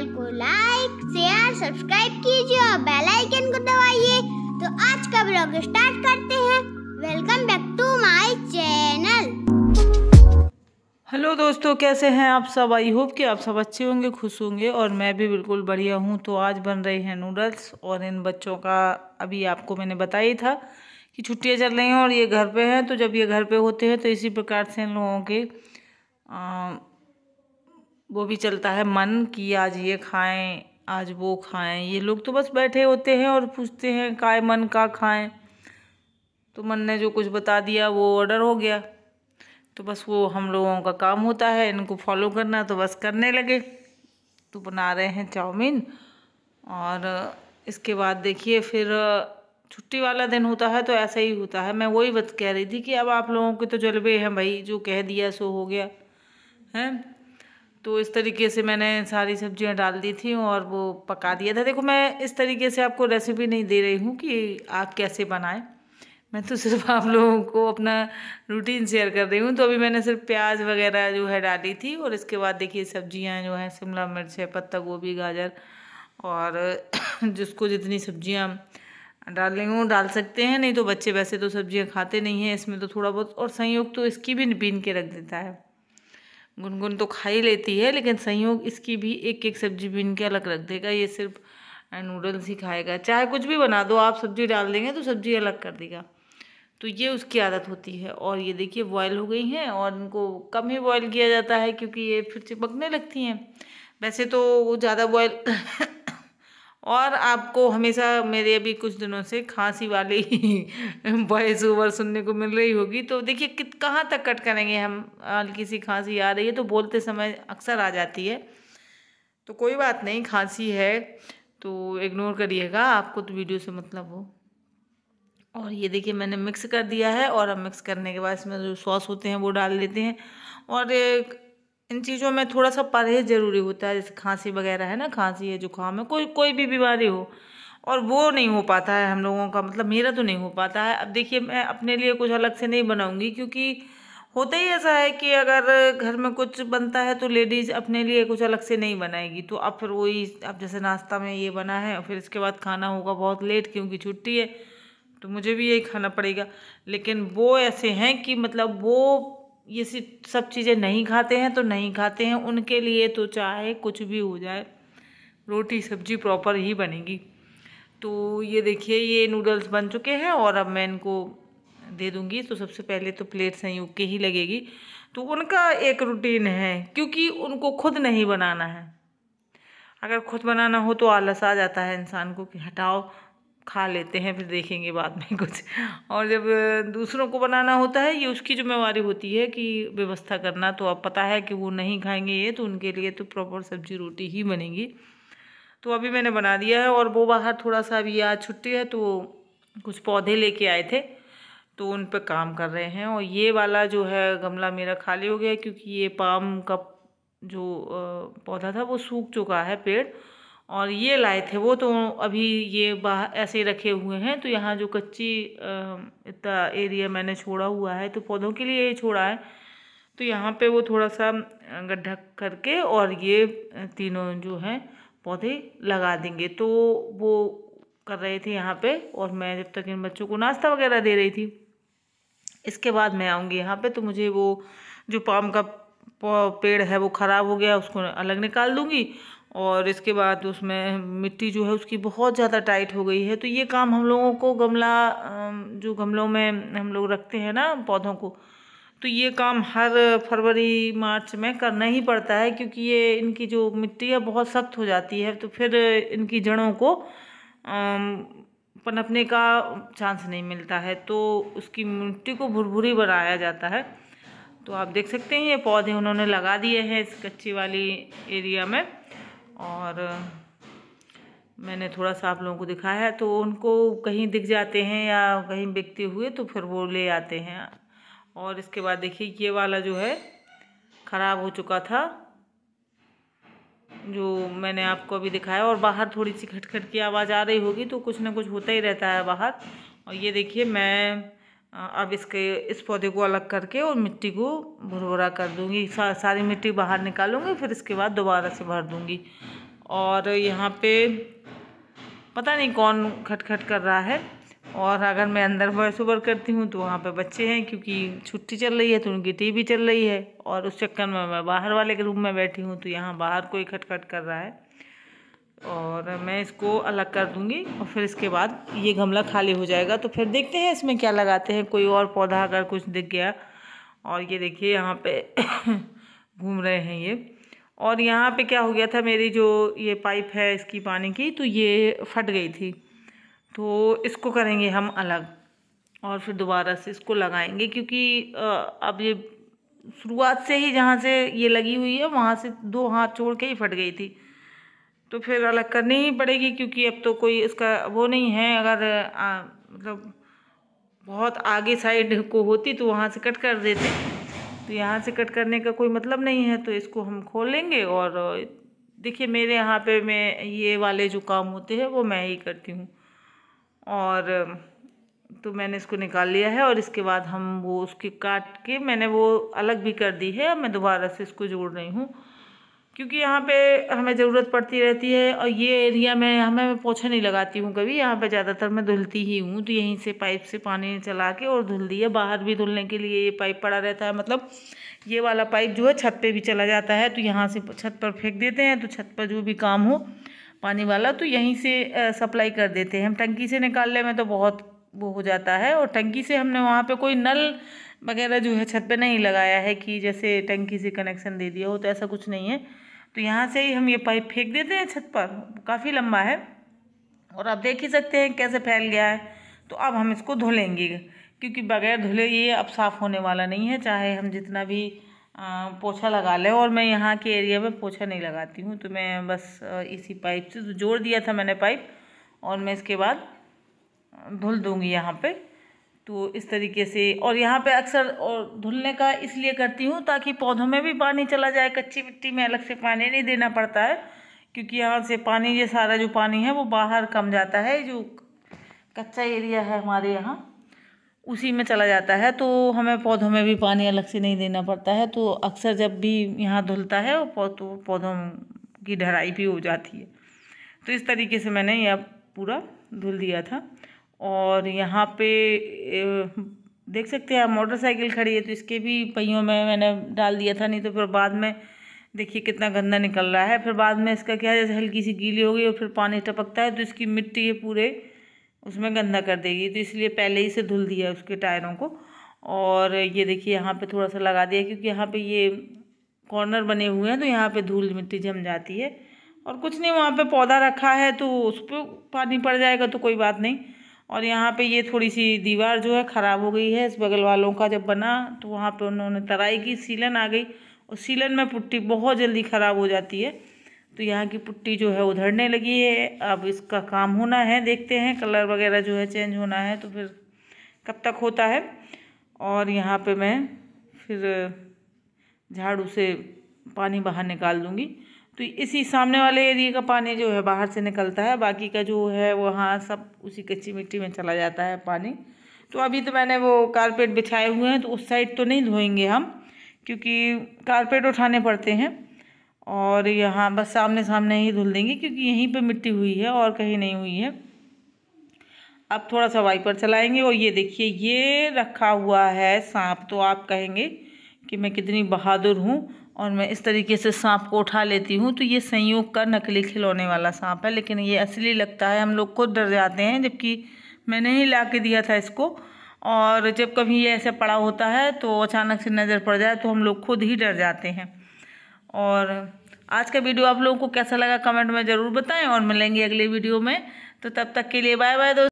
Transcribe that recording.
Channel को like share subscribe कीजिए और बेल आइकन को दबाइए। तो आज का ब्लॉग स्टार्ट करते हैं। Welcome back to my channel. Hello दोस्तों कैसे हैं आप सब? आई होप कि आप सब अच्छे होंगे खुश होंगे और मैं भी बिल्कुल बढ़िया हूँ। तो आज बन रहे हैं नूडल्स और इन बच्चों का अभी आपको मैंने बताया था कि छुट्टियाँ चल रही हैं और ये घर पे हैं। तो जब ये घर पे होते हैं तो इसी प्रकार से इन लोगों के आ, वो भी चलता है, मन कि आज ये खाएँ, आज वो खाएँ। ये लोग तो बस बैठे होते हैं और पूछते हैं, काय मन का खाएँ? तो मन ने जो कुछ बता दिया, वो ऑर्डर हो गया। तो बस वो हम लोगों का काम होता है, इनको फॉलो करना तो बस करने लगे। तो बना रहे हैं चाउमीन और इसके बाद देखिए फिर छुट्टी वाला दिन होता है तो ऐसा ही होता है। मैं वही बात, कह रही थी कि अब आप लोगों के तो जलवे हैं भाई, जो कह दिया सो हो गया। है? तो इस तरीके से मैंने सारी सब्ज़ियाँ डाल दी थी और वो पका दिया था। देखो, मैं इस तरीके से आपको रेसिपी नहीं दे रही हूँ कि आप कैसे बनाएँ। मैं तो सिर्फ़ आप लोगों को अपना रूटीन शेयर कर रही हूँ। तो अभी मैंने सिर्फ़ प्याज वगैरह जो है डाली थी और इसके बाद देखिए सब्ज़ियाँ जो हैं, शिमला मिर्च है, पत्ता गोभी, गाजर और जिसको जितनी सब्ज़ियाँ डालनी हो, डाल सकते हैं। नहीं तो बच्चे वैसे तो सब्ज़ियाँ खाते नहीं हैं, इसमें तो थोड़ा बहुत और संयोग तो इसकी भी बीन के रख देता है। गुनगुन तो खा ही लेती है, लेकिन संयोग इसकी भी एक एक सब्ज़ी बीन के अलग रख देगा, ये सिर्फ़ नूडल्स ही खाएगा। चाहे कुछ भी बना दो, आप सब्ज़ी डाल देंगे तो सब्ज़ी अलग कर देगा। तो ये उसकी आदत होती है, और ये देखिए बॉयल हो गई हैं, और इनको कम ही बॉयल किया जाता है, क्योंकि ये फिर चिपकने लगती हैं। वैसे तो वो ज़्यादा बॉयल और आपको हमेशा मेरे अभी कुछ दिनों से खांसी वाली वॉइस ओवर सुनने को मिल रही होगी। तो देखिए, कित, कहाँ तक कट करेंगे हम? हल्की सी खांसी आ रही है तो बोलते समय अक्सर आ जाती है। तो कोई बात नहीं, खांसी है तो इग्नोर करिएगा, आपको तो वीडियो से मतलब हो। और ये देखिए, मैंने मिक्स कर दिया है और अब मिक्स करने के बाद इसमें जो सॉस होते हैं वो डाल लेते हैं। और इन चीज़ों में थोड़ा सा परहेज ज़रूरी होता है, जैसे खांसी वगैरह है ना, खांसी है जुकाम है, कोई कोई भी बीमारी हो, और वो नहीं हो पाता है हम लोगों का मतलब मेरा तो नहीं हो पाता है। अब देखिए, मैं अपने लिए कुछ अलग से नहीं बनाऊँगी, क्योंकि होता ही ऐसा है कि अगर घर में कुछ बनता है तो लेडीज़ अपने लिए कुछ अलग से नहीं बनाएगी तो अब फिर वही, अब जैसे नाश्ता में ये बना है, फिर इसके बाद खाना होगा बहुत लेट, क्योंकि छुट्टी है तो मुझे भी यही खाना पड़ेगा। लेकिन वो ऐसे हैं कि मतलब वो ये सब चीज़ें नहीं खाते हैं तो नहीं खाते हैं। उनके लिए तो चाहे कुछ भी हो जाए, रोटी सब्ज़ी प्रॉपर ही बनेगी। तो ये देखिए, ये नूडल्स बन चुके हैं और अब मैं इनको दे दूँगी। तो सबसे पहले तो प्लेट संयोग के ही लगेगी। तो उनका एक रूटीन है, क्योंकि उनको खुद नहीं बनाना है। अगर खुद बनाना हो तो आलस आ जाता है इंसान को कि हटाओ खा लेते हैं, फिर देखेंगे बाद में कुछ। और जब दूसरों को बनाना होता है, ये उसकी जिम्मेवारी होती है कि व्यवस्था करना। तो अब पता है कि वो नहीं खाएँगे ये तो उनके लिए तो प्रॉपर सब्ज़ी रोटी ही बनेगी। तो अभी मैंने बना दिया है और वो बाहर थोड़ा सा अभी आज छुट्टी है तो कुछ पौधे लेके आए थे। तो उन पर काम कर रहे हैं और ये वाला जो है, गमला मेरा खाली हो गया क्योंकि ये पाम का जो पौधा था, वो सूख चुका है पेड़। और ये लाए थे, वो तो अभी ये बाहर ऐसे ही रखे हुए हैं तो यहाँ जो कच्ची इतना एरिया मैंने छोड़ा हुआ है तो पौधों के लिए ये छोड़ा है। तो यहाँ पे वो थोड़ा सा गड्ढा करके और ये तीनों जो हैं, पौधे लगा देंगे। तो वो कर रहे थे यहाँ पे और मैं जब तक इन बच्चों को नाश्ता वगैरह दे रही थी, इसके बाद मैं आऊँगी यहाँ पे तो मुझे वो जो पाम का पेड़ है, वो ख़राब हो गया, उसको अलग निकाल दूँगी और इसके बाद उसमें मिट्टी जो है उसकी बहुत ज़्यादा टाइट हो गई है। तो ये काम हम लोगों को गमला जो गमलों में हम लोग रखते हैं ना पौधों को तो ये काम हर फरवरी, मार्च में करना ही पड़ता है क्योंकि ये इनकी जो मिट्टी है बहुत सख्त हो जाती है। तो फिर इनकी जड़ों को पनपने का चांस नहीं मिलता है। तो उसकी मिट्टी को भुरभुरी बनाया जाता है। तो आप देख सकते हैं, ये पौधे उन्होंने लगा दिए हैं इस कच्ची वाली एरिया में। और मैंने थोड़ा सा आप लोगों को दिखाया है तो उनको कहीं दिख जाते हैं या कहीं बिकते हुए तो फिर वो ले आते हैं। और इसके बाद देखिए, ये वाला जो है, ख़राब हो चुका था, जो मैंने आपको अभी दिखाया। और बाहर थोड़ी सी खटखट की आवाज़ आ रही होगी तो कुछ ना कुछ होता ही रहता है बाहर। और ये देखिए, मैं अब इसके इस पौधे को अलग करके और मिट्टी को भुरभुरा कर दूँगी। सा, सारी मिट्टी बाहर निकालूँगी फिर इसके बाद दोबारा से भर दूँगी। और यहाँ पे पता नहीं कौन खटखट कर रहा है। और अगर मैं अंदर वॉइस ओवर करती हूँ तो वहाँ पे बच्चे हैं क्योंकि छुट्टी चल रही है तो उनकी टीवी चल रही है। और उस चक्कर में मैं बाहर वाले के रूम में बैठी हूँ तो यहाँ बाहर कोई खटखट कर रहा है। और मैं इसको अलग कर दूँगी और फिर इसके बाद ये गमला खाली हो जाएगा। तो फिर देखते हैं इसमें क्या लगाते हैं। कोई और पौधा अगर कुछ दिख गया और ये देखिए यहाँ पे घूम रहे हैं ये। और यहाँ पे क्या हो गया था मेरी जो ये पाइप है इसकी पानी की तो ये फट गई थी। तो इसको करेंगे हम अलग और फिर दोबारा से इसको लगाएँगे क्योंकि अब ये शुरुआत से ही जहाँ से ये लगी हुई है, वहाँ से दो हाथ छोड़ के ही फट गई थी। तो फिर अलग करनी ही पड़ेगी क्योंकि अब तो कोई इसका वो नहीं है। अगर आ, मतलब बहुत आगे साइड को होती तो वहाँ से कट कर देते। तो यहाँ से कट करने का कोई मतलब नहीं है तो इसको हम खोल लेंगे और देखिए मेरे यहाँ पे मैं ये वाले जो काम होते हैं वो मैं ही करती हूँ। और तो मैंने इसको निकाल लिया है और इसके बाद हम वो उसके काट के मैंने वो अलग भी कर दी है। मैं दोबारा से इसको जोड़ रही हूँ। क्योंकि यहाँ पे हमें ज़रूरत पड़ती रहती है और ये एरिया में, हमें पोछा नहीं लगाती हूँ कभी। यहाँ पे ज़्यादातर मैं धुलती ही हूँ तो यहीं से पाइप से पानी चला के और धुल दिया बाहर भी धुलने के लिए ये पाइप पड़ा रहता है। मतलब ये वाला पाइप जो है छत पे भी चला जाता है तो यहाँ से छत पर फेंक देते हैं तो छत पर जो भी काम हो, पानी वाला तो यहीं से सप्लाई कर देते हैं। हम टंकी से निकालने में तो बहुत वो हो जाता है और टंकी से हमने वहाँ पर कोई नल वगैरह जो है, छत पे नहीं लगाया है कि जैसे टंकी से कनेक्शन दे दिया हो तो ऐसा कुछ नहीं है। तो यहाँ से ही हम ये पाइप फेंक देते हैं छत पर। काफ़ी लंबा है। और आप देख ही सकते हैं कैसे फैल गया है। तो अब हम इसको धुलेंगे, क्योंकि बगैर धुले ये अब साफ़ होने वाला नहीं है। चाहे हम जितना भी पोछा लगा लें, और मैं यहाँ के एरिया में पोछा नहीं लगाती हूँ। तो मैं बस इसी पाइप से जोड़ दिया था मैंने पाइप और मैं इसके बाद धुल दूँगी यहाँ पे। तो इस तरीके से, और यहाँ पे अक्सर, और धुलने का इसलिए करती हूँ ताकि पौधों में भी पानी चला जाए, कच्ची मिट्टी में अलग से पानी नहीं देना पड़ता है, क्योंकि यहाँ से पानी, ये सारा जो पानी है वो बाहर कम जाता है, जो कच्चा एरिया है हमारे यहाँ, उसी में चला जाता है तो हमें पौधों में भी पानी अलग से नहीं देना पड़ता है तो अक्सर जब भी यहाँ धुलता है तो पौधों की ढराई भी हो जाती है। तो इस तरीके से मैंने यह पूरा धुल दिया था। और यहाँ पे देख सकते हैं मोटरसाइकिल खड़ी है तो इसके भी पहियों में मैंने डाल दिया था, नहीं तो फिर बाद में देखिए कितना गंदा निकल रहा है। फिर बाद में इसका क्या है, जैसे हल्की सी गीली हो गई और फिर पानी टपकता है तो इसकी मिट्टी ये पूरे, उसमें गंदा कर देगी। तो इसलिए पहले ही से धुल दिया उसके टायरों को। और ये देखिए, यहाँ पे थोड़ा सा लगा दिया, क्योंकि यहाँ पे ये कॉर्नर बने हुए हैं तो यहाँ पे धूल मिट्टी जम जाती है। और कुछ नहीं, वहाँ पे पौधा रखा है तो उस पर पानी पड़ जाएगा तो कोई बात नहीं। और यहाँ पे ये थोड़ी सी दीवार जो है ख़राब हो गई है, इस बगल वालों का जब बना तो वहाँ पे उन्होंने तराई की, सीलन आ गई और सीलन में पुट्टी बहुत जल्दी ख़राब हो जाती है। तो यहाँ की पुट्टी जो है उधड़ने लगी है। अब इसका काम होना है, देखते हैं, कलर वगैरह जो है चेंज होना है तो फिर कब तक होता है। और यहाँ पे मैं फिर झाड़ू से पानी बाहर निकाल दूँगी। तो इसी सामने वाले एरिया का पानी जो है बाहर से निकलता है, बाकी का जो है वहाँ सब उसी कच्ची मिट्टी में चला जाता है पानी। तो अभी तो मैंने वो कारपेट बिछाए हुए हैं तो उस साइड तो नहीं धोएँगे हम, क्योंकि कारपेट उठाने पड़ते हैं और यहाँ बस सामने सामने ही धुल देंगे, क्योंकि यहीं पे मिट्टी हुई है और कहीं नहीं हुई है। अब थोड़ा सा वाइपर चलाएँगे और ये देखिए, ये रखा हुआ है सांप तो आप कहेंगे कि मैं कितनी बहादुर हूँ। और मैं इस तरीके से सांप को उठा लेती हूँ तो ये संयोग का नकली खिलौने वाला सांप है, लेकिन ये असली लगता है। हम लोग खुद डर जाते हैं, जबकि मैंने ही ला के दिया था इसको। और जब कभी ये ऐसे पड़ा होता है तो अचानक से नज़र पड़ जाए तो हम लोग खुद ही डर जाते हैं। और आज का वीडियो आप लोगों को कैसा लगा कमेंट में ज़रूर बताएँ, और मिलेंगे अगले वीडियो में। तो तब तक के लिए बाय बाय दोस्तों।